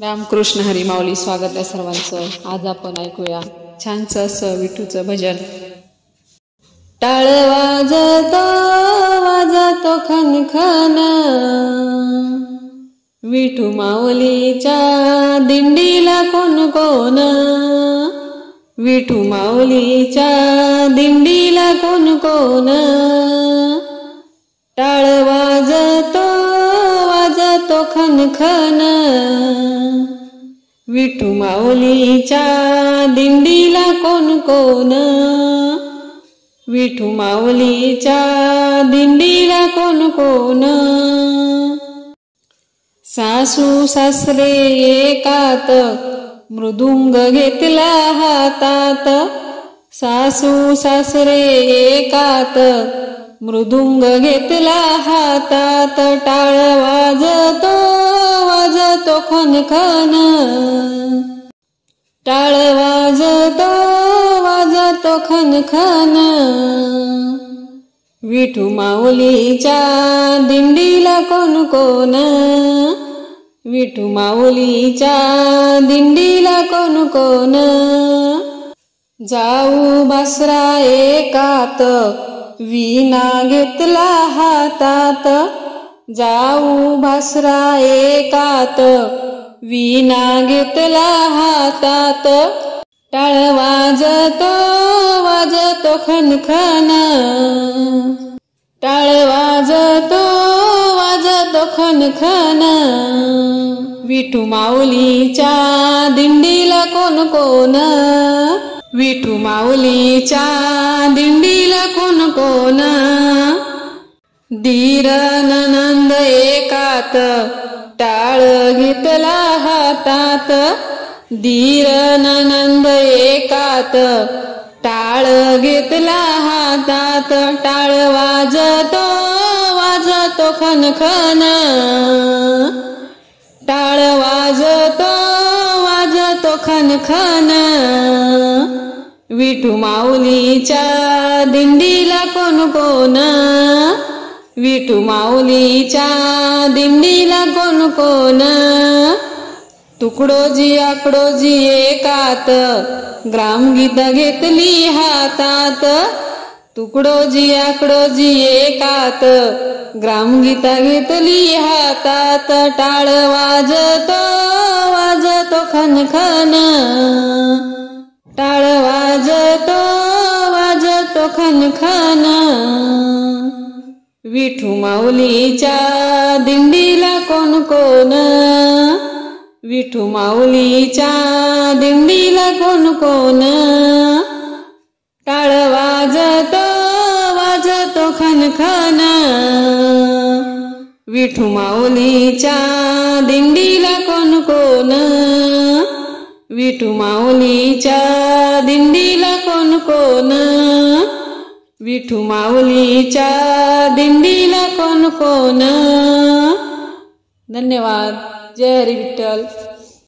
रामकृष्ण हरीमाऊली स्वागत आहे सर्वांचं. आज आपण ऐकूया छानचं असं विठूचं भजन. टाळ वाजतो वाजतो खनखन. विठू माऊलीच्या दिंडीला कोण कोण? विठू माऊलीच्या दिंडीला कोण कोण? टाळ वाजतो वाजतो खनखन. विठू माऊलीच्या दिंडीला कोण कोण? विठू माऊलीच्या दिंडीला कोण कोण? सासू सासरे एकात मृदुंग घेतला हातात. सासू सासरे एकात मृदुंग घेतला हातात. टाळ वाजतो तो खनखन टाळ वाजतो वाजतो खनखन विठू माऊलीच्या दिंडीला कोण कोण? विठू माऊलीच्या दिंडीला कोण कोण? जाऊ बसरा एकात विना घेतला हातात. जाऊ भासरा एकात. विना घेतला हातात. टाळ वाजतो वाजतो खनखन. टाळ वाजतो वाजतो खनखन. विठू माऊलीच्या दिंडीला कोण कोण? विठू माऊलीच्या दिंडीला कोण कोण? धीर ननंद टाळ घेतला हातात. धीर ननंद एकात टाळ घेतला हातात. टाळ वाजतो वाजतो खनखन. टाळ वाजतो वाजतो खनखन. विठू माऊलीच्या दिंडीला कोण कोण? विठू माऊलीच्या दिंडीला कोण कोण? तुकडोजी आकडोजी एकात. ग्रामगीत घेतली हातात. तुकडोजी आकडोजी एकात. ग्रामगीत घेतली हातात. टाळ वाजतो वाजतो खनखन. टाळ वाजतो वाजतो खनखन. विठू माऊलीच्या दिंडीला कोण कोण? विठू माऊलीच्या दिंडीला कोण कोण? टाळ वाजतो वाजतो खनखन. विठू माऊलीच्या दिंडीला कोण कोण? विठू माऊलीच्या दिंडीला कोण कोण? विठू माऊलीच्या दिंडीला कोण कोण? धन्यवाद. जय हरी विठ्ठल.